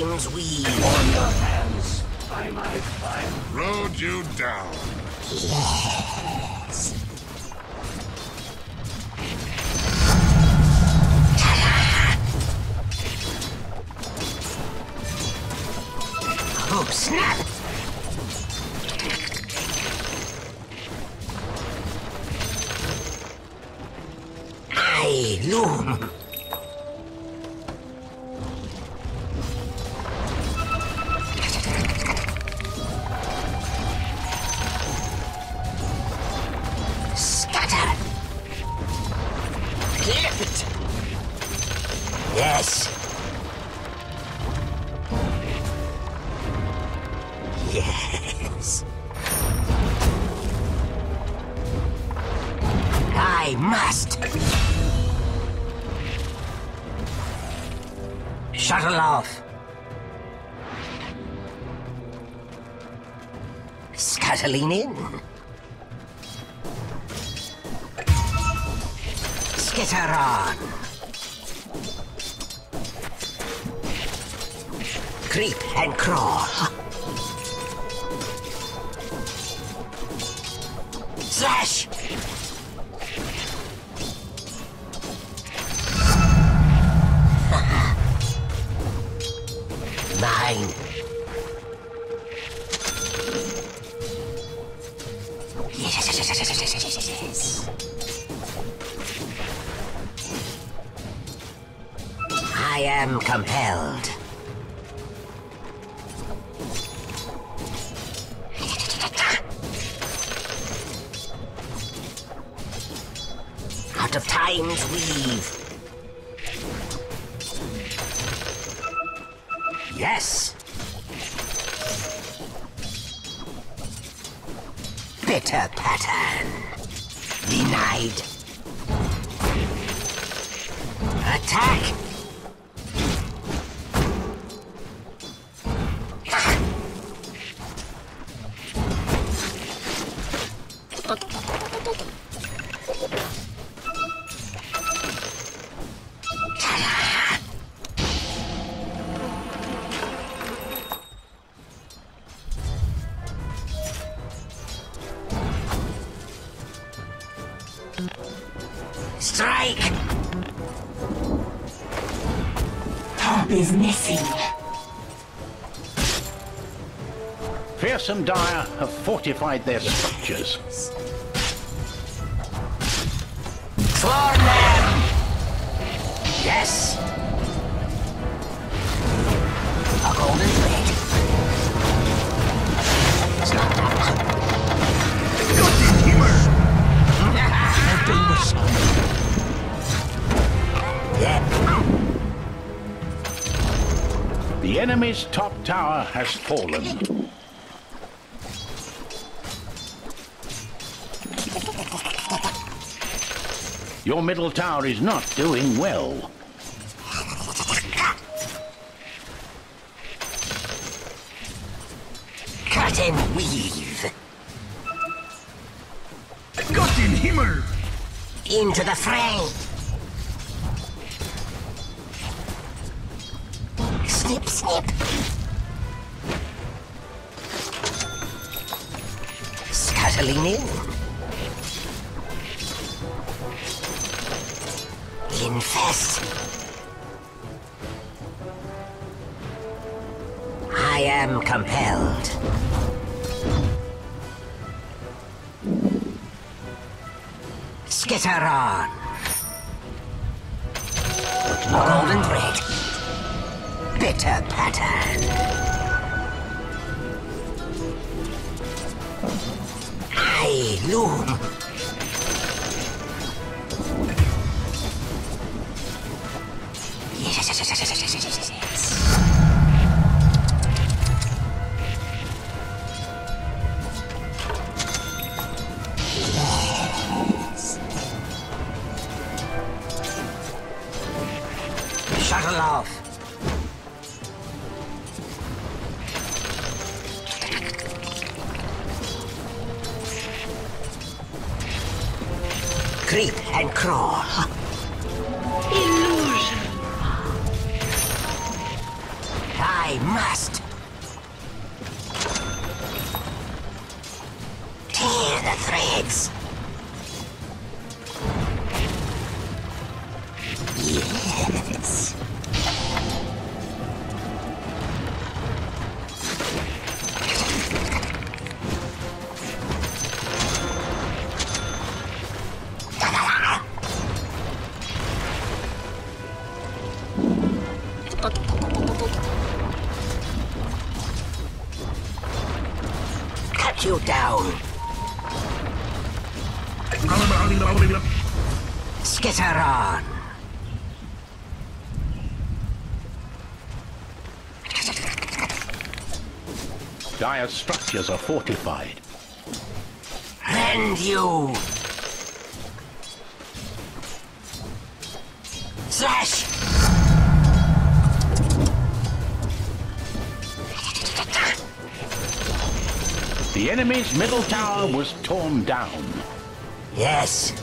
times weave. On your hands, I might find. Rode you down. Yes. Oh, snap! I loom. Shuttle off! Scuttling in! Skitter on! Creep and crawl! Slash! Yes, yes. I am compelled. Bitter pattern. Denied. Attack! Fearsome Dire have fortified their structures. Swarm them! Yes! A golden thread. It's not that Yeah. The enemy's top tower has fallen. Your middle tower is not doing well. Cut and weave. Gott im Himmel! Into the fray. Snip, snip. Scuttling in. Infest. I am compelled. Skitter on. Golden thread. Bitter pattern. I loom. Yes, yes, yes, yes, yes, yes, yes, yes, yes. down. Skitter on. Dire structures are fortified. And you! enemy's middle tower was torn down. Yes,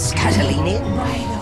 scuttling in.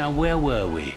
Now, where were we?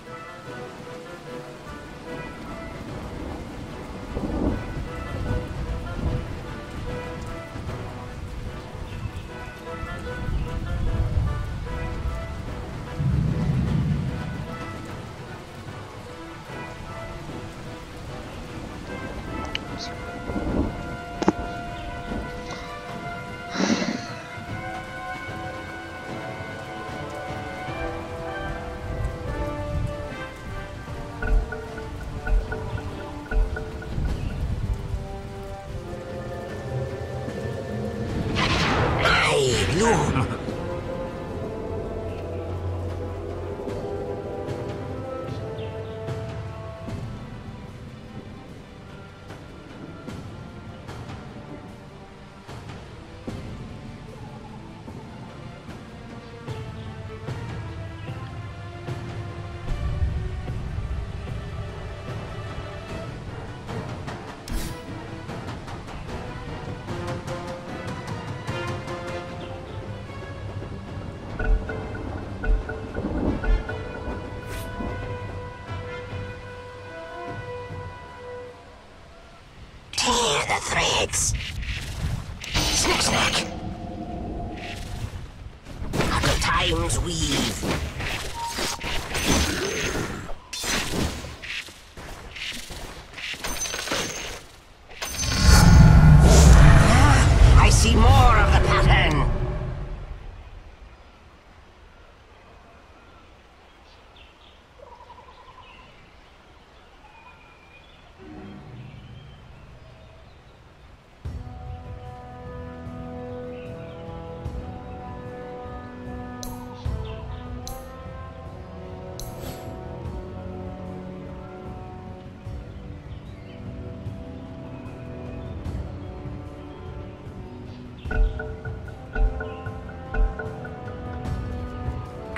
Thanks.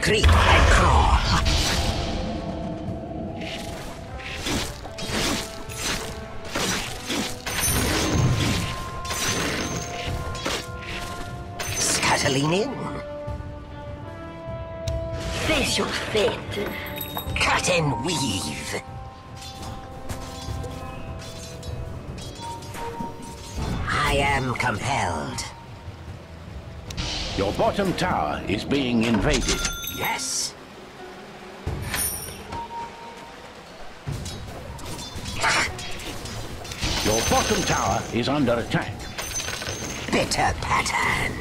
Creep and crawl. Scuttling in. Face your fate. Cut and weave. I am compelled. Your bottom tower is being invaded. Yes. Your bottom tower is under attack. Bitter pattern.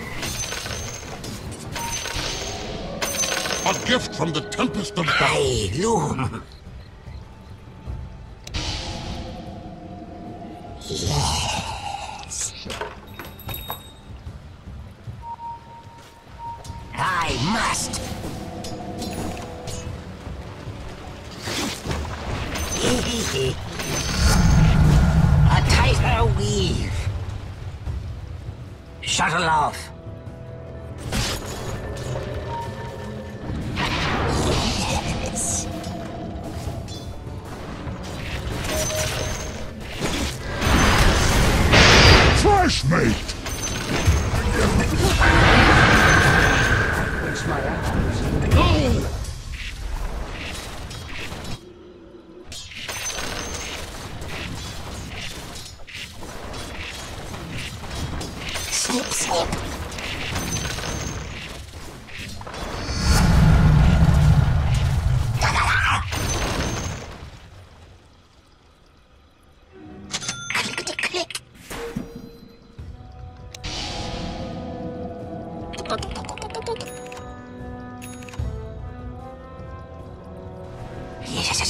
A gift from the Tempest of Dawn. Hey, Loom. Yes. I must. A tighter weave. Shuttle off. Yes. Fresh mate!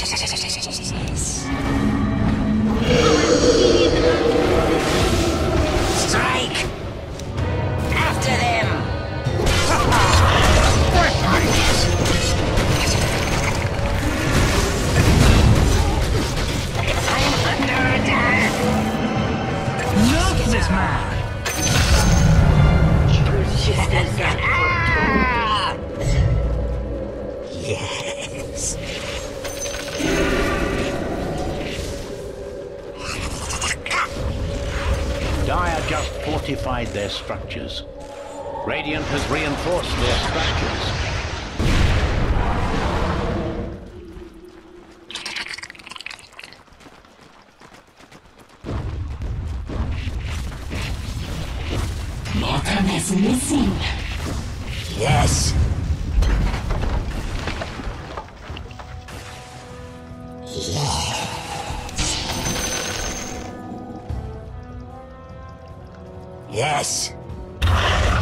Yes, Yes. Yes.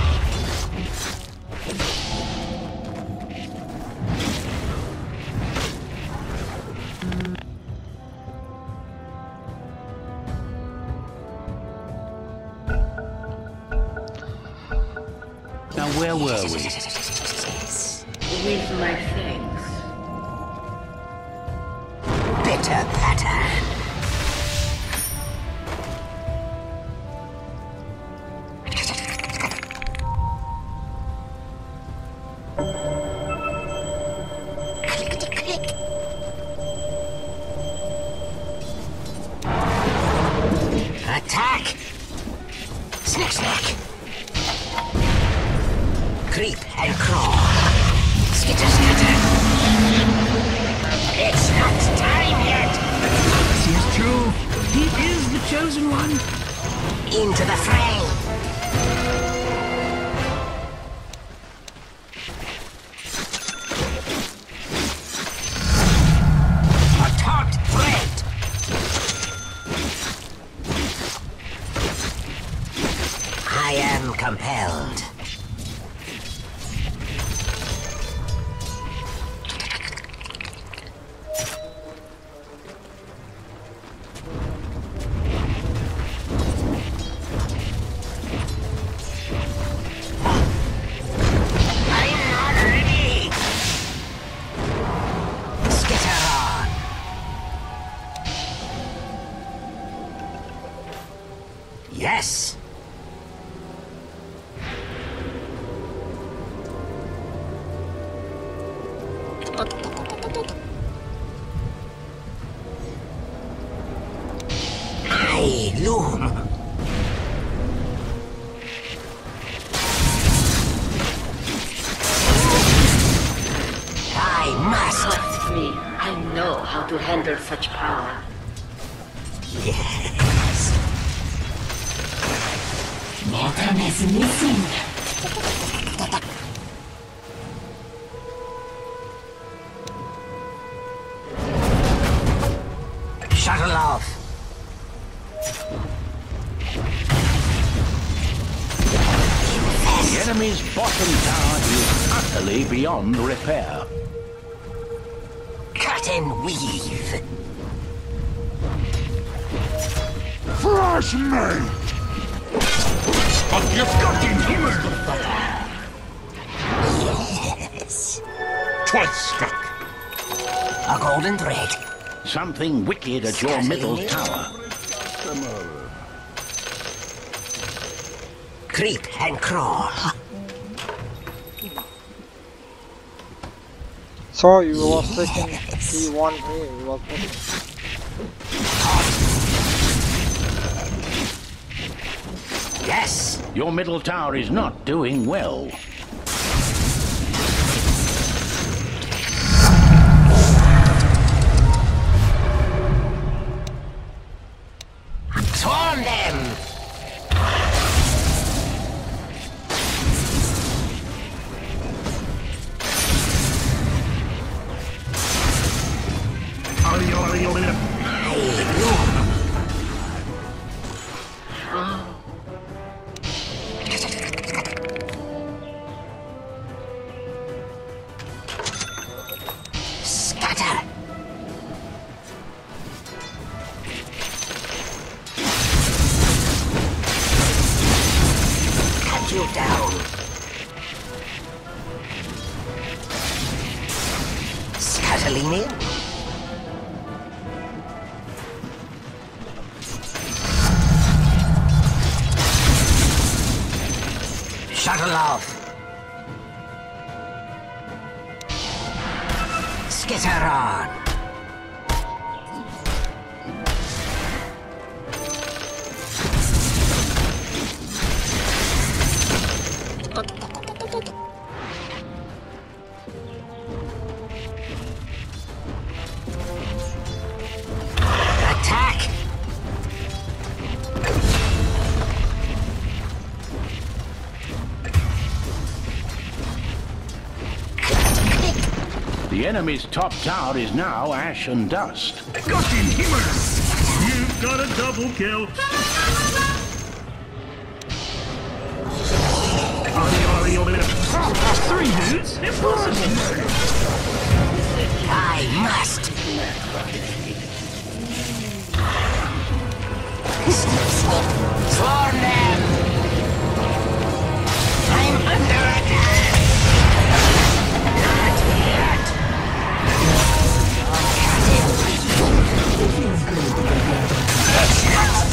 Now, where were we? With my thanks. Bitter Mortem is missing. Shuttle off. The enemy's bottom tower is utterly beyond repair. Cut and weave. Flash meat! But you've got him here! Yes. Twice struck! A golden thread. Something wicked at your middle tower. Creep and crawl. So you was taking T1A, you was taking Your middle tower is not doing well. Skitter on. Enemy's top tower is now ash and dust. Got him, Himmer! You've got a double kill. Three dudes? Impossible! I must. Swarm them! I'm It's not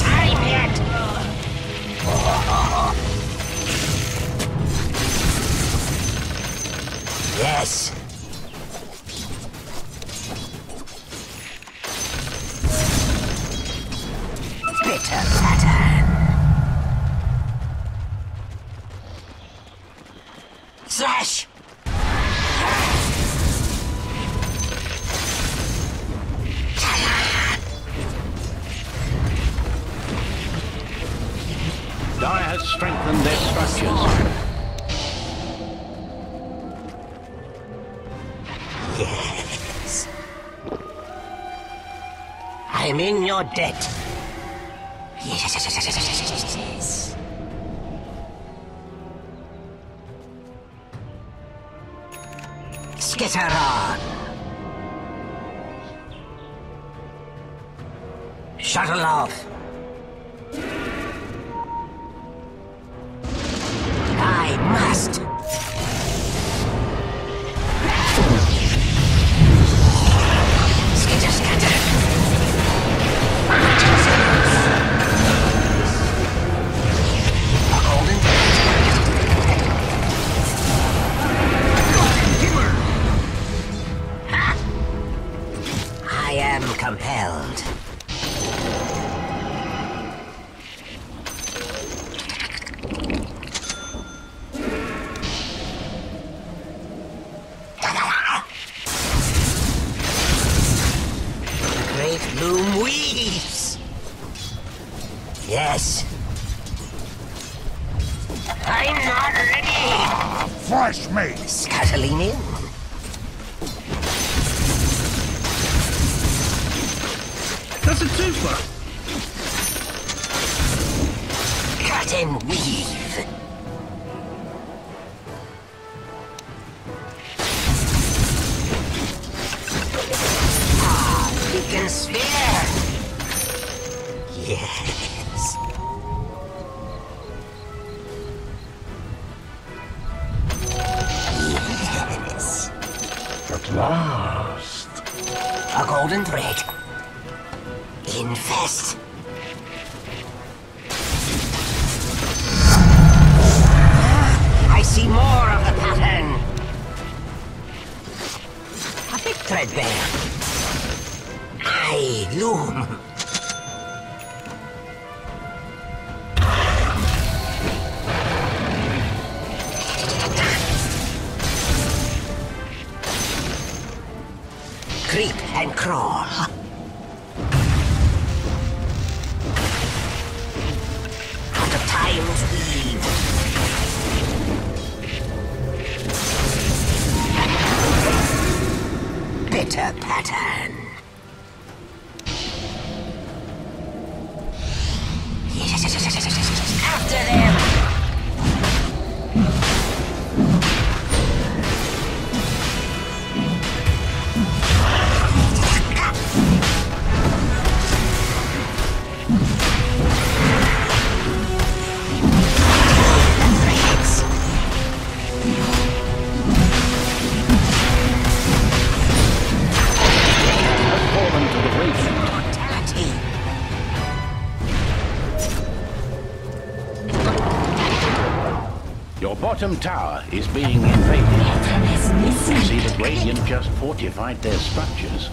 your debt. Yes. Skitter Beacon sphere. Yes. Yes. At last! A golden thread. Infest. Ah, I see more of the pattern. A bit threadbare. I bottom tower is being invaded. You see that Radiant just fortified their structures.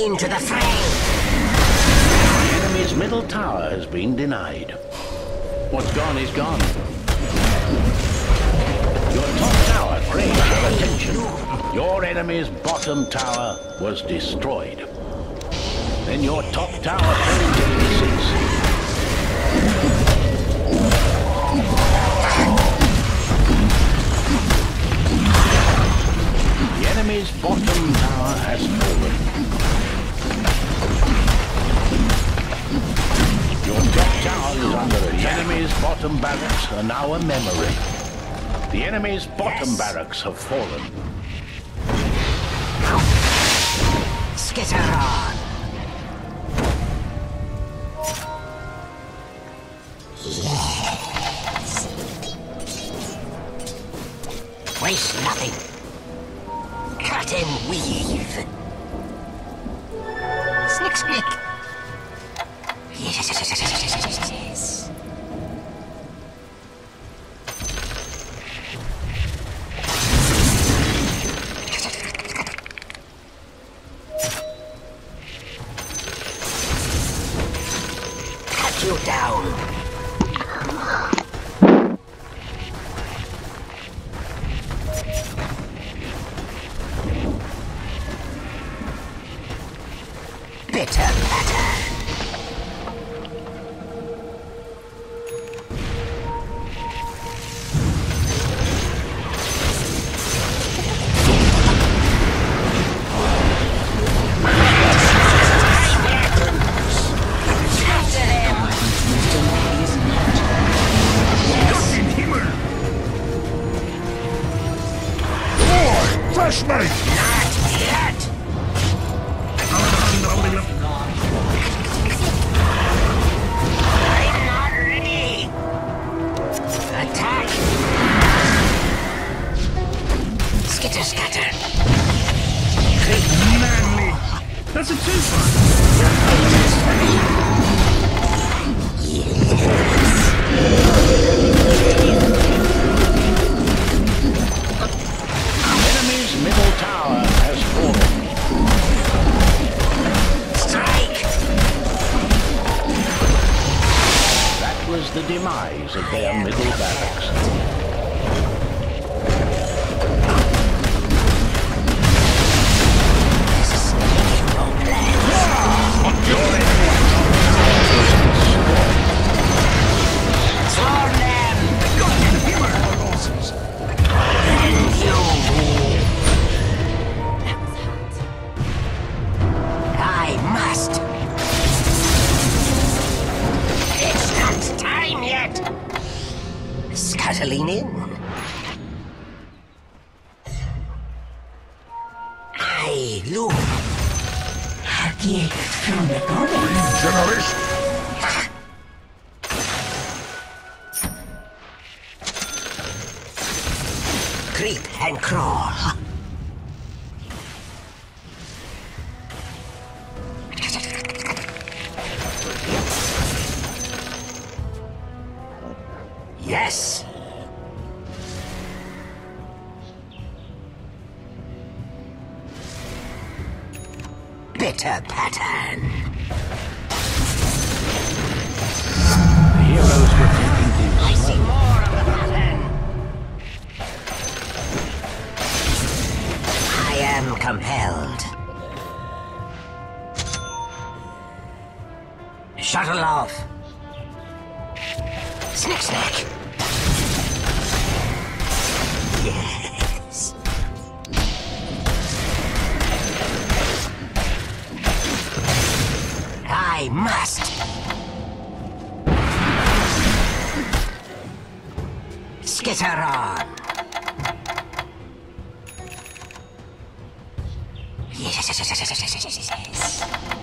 Into the fray! The enemy's middle tower has been denied. What's gone is gone. Your top tower craves your attention. Your enemy's bottom tower was destroyed. Then your top tower fell into pieces. The enemy's bottom tower has fallen. Your top tower is under attack. The enemy's bottom barracks are now a memory. The enemy's bottom barracks have fallen. Skitter on! Yes. Waste nothing. Cut and weave. Snick, snick. Yes. I look. A gift from the gods. Generation! Creep and crawl. I must. Skitter on. Yes. Yes.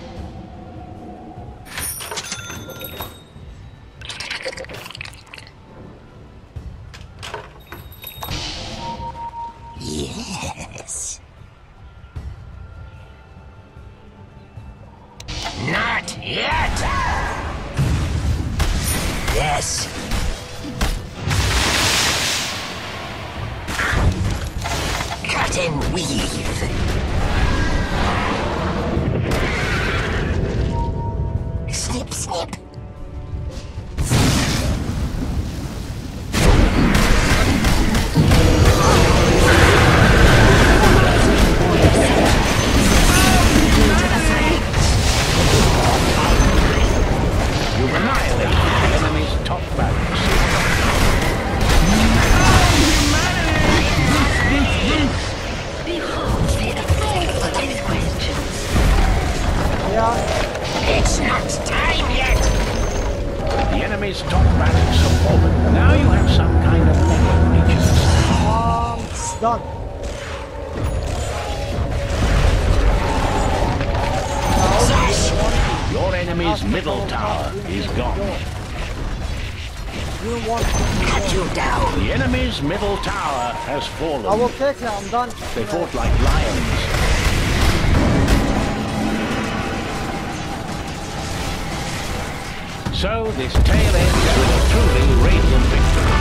Middle tower has fallen. I will take it, I'm done. They fought like lions. So this tale ends with a truly radiant victory.